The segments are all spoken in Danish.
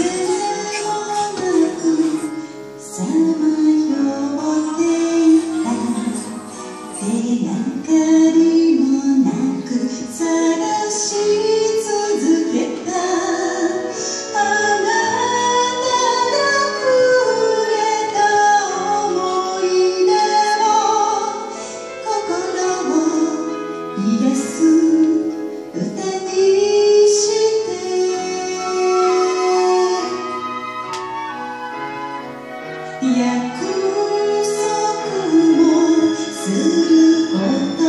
This 約束もすること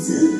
giữ